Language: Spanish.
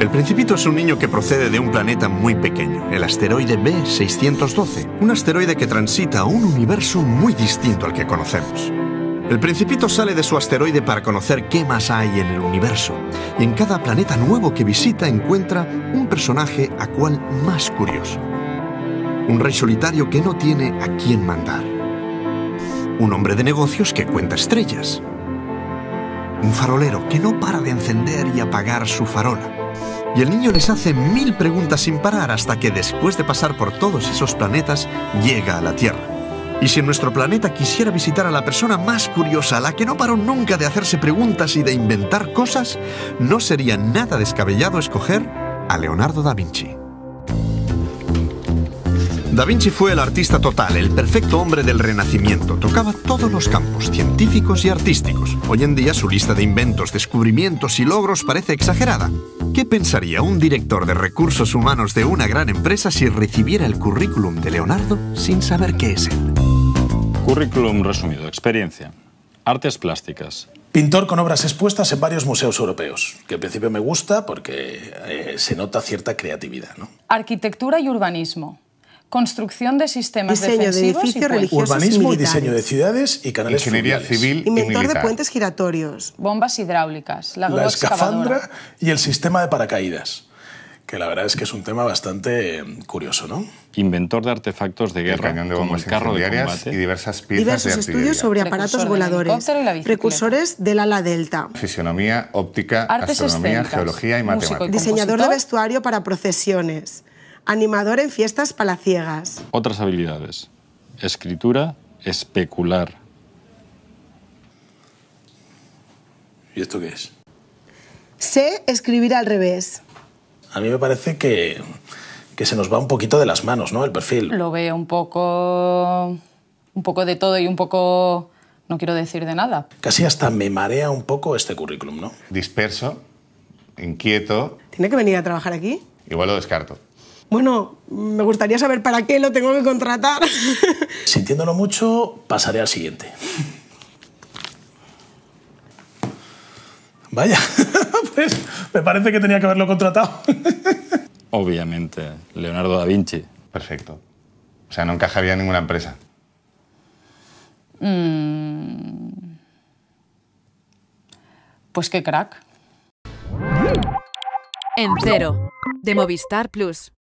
El Principito es un niño que procede de un planeta muy pequeño, el asteroide B612, un asteroide que transita un universo muy distinto al que conocemos. El Principito sale de su asteroide para conocer qué más hay en el universo, y en cada planeta nuevo que visita encuentra un personaje a cual más curioso. Un rey solitario que no tiene a quién mandar. Un hombre de negocios que cuenta estrellas. Un farolero que no para de encender y apagar su farola. Y el niño les hace mil preguntas sin parar hasta que después de pasar por todos esos planetas llega a la Tierra. Y si en nuestro planeta quisiera visitar a la persona más curiosa, la que no paró nunca de hacerse preguntas y de inventar cosas, no sería nada descabellado escoger a Leonardo da Vinci. Da Vinci fue el artista total, el perfecto hombre del Renacimiento. Tocaba todos los campos, científicos y artísticos. Hoy en día su lista de inventos, descubrimientos y logros parece exagerada. ¿Qué pensaría un director de recursos humanos de una gran empresa si recibiera el currículum de Leonardo sin saber qué es él? Currículum resumido. Experiencia. Artes plásticas. Pintor con obras expuestas en varios museos europeos, que al principio me gusta porque eh, se nota cierta creatividad. ¿no? Arquitectura y urbanismo. Construcción de sistemas Diseño de defensivos edificios y religiosos. Urbanismo y diseño de ciudades y canales Ingeniería fluviales. civil y Inventor de puentes giratorios. Bombas hidráulicas. La, escafandra y el sistema de paracaídas, que la verdad es que es un tema bastante eh, curioso, ¿no? Inventor de artefactos de El guerra, cañón de como bombas el carro de combate. y diversas piezas Diversos de estudios sobre aparatos voladores. Precursores del ala delta. Fisionomía, óptica, Artes astronomía, escénicas, geología y matemáticas. Diseñador de vestuario para procesiones. Animador en fiestas palaciegas. Otras habilidades. Escritura, especular. ¿Y esto qué es? Sé escribir al revés. A mí me parece que, que se nos va un poquito de las manos, ¿no? El perfil. Lo veo un poco. un poco de todo y un poco. no quiero decir de nada. Casi hasta me marea un poco este currículum, ¿no? Disperso, inquieto, ¿Tiene que venir a trabajar aquí? igual lo descarto. Bueno, me gustaría saber para qué lo tengo que contratar. Sintiéndolo mucho, pasaré al siguiente. Vaya, pues me parece que tenía que haberlo contratado. Obviamente, Leonardo da Vinci. Perfecto. O sea, no encajaría en ninguna empresa. Pues qué crack. En cero, de Movistar Plus.